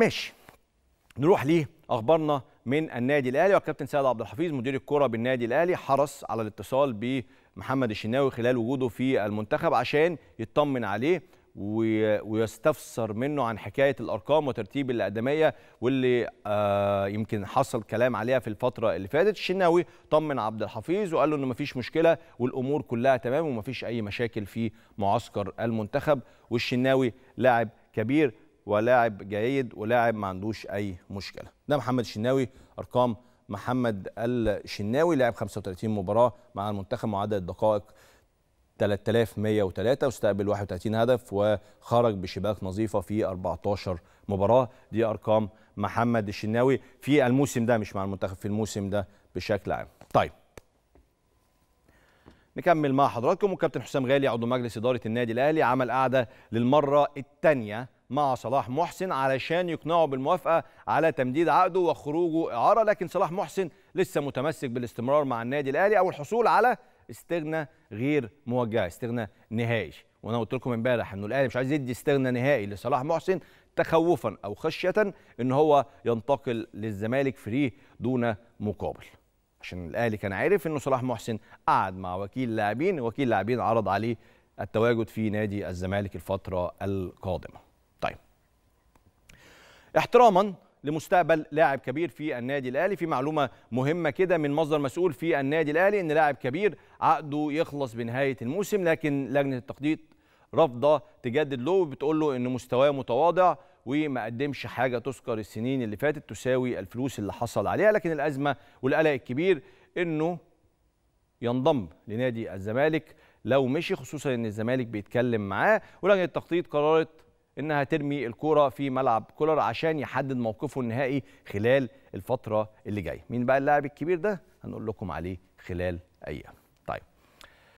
ماشي. نروح ليه؟ أخبارنا من النادي الأهلي. والكابتن سيد عبد الحفيظ مدير الكرة بالنادي الأهلي حرص على الاتصال بمحمد الشناوي خلال وجوده في المنتخب عشان يطمن عليه ويستفسر منه عن حكاية الأرقام وترتيب الأقدمية واللي آه يمكن حصل كلام عليها في الفترة اللي فاتت. الشناوي طمن عبد الحفيظ وقال له إنه مفيش مشكلة والأمور كلها تمام ومفيش أي مشاكل في معسكر المنتخب. والشناوي لاعب كبير ولاعب جيد ولاعب ما عندوش أي مشكلة. ده محمد الشناوي أرقام محمد الشناوي لعب 35 مباراة مع المنتخب معدل الدقائق 3103 واستقبل 31 هدف وخرج بشباك نظيفة في 14 مباراة. دي أرقام محمد الشناوي في الموسم ده مش مع المنتخب في الموسم ده بشكل عام. طيب. نكمل مع حضراتكم. وكابتن حسام غالي عضو مجلس إدارة النادي الأهلي عمل قعده للمرة الثانية مع صلاح محسن علشان يقنعه بالموافقة على تمديد عقده وخروجه إعارة لكن صلاح محسن لسه متمسك بالاستمرار مع النادي الأهلي أو الحصول على استغنى غير موجه استغنى نهائي. وأنا قلت لكم امبارح إنه الأهلي مش عايز يدي استغنى نهائي لصلاح محسن تخوفا أو خشية إن هو ينتقل للزمالك فري دون مقابل. عشان الأهلي كان عارف إنه صلاح محسن قعد مع وكيل لاعبين وكيل لاعبين عرض عليه التواجد في نادي الزمالك الفترة القادمة. احتراما لمستقبل لاعب كبير في النادي الأهلي. في معلومة مهمة كده من مصدر مسؤول في النادي الأهلي إن لاعب كبير عقده يخلص بنهاية الموسم لكن لجنة التخطيط رافضة تجدد له وبتقول له إن مستواه متواضع وما قدمش حاجة تذكر السنين اللي فاتت تساوي الفلوس اللي حصل عليها. لكن الأزمة والقلق الكبير إنه ينضم لنادي الزمالك لو مشي خصوصا إن الزمالك بيتكلم معاه ولجنة التخطيط قررت إنها ترمي الكورة في ملعب كولر عشان يحدد موقفه النهائي خلال الفترة اللي جاية. مين بقى اللاعب الكبير ده؟ هنقول لكم عليه خلال أيام.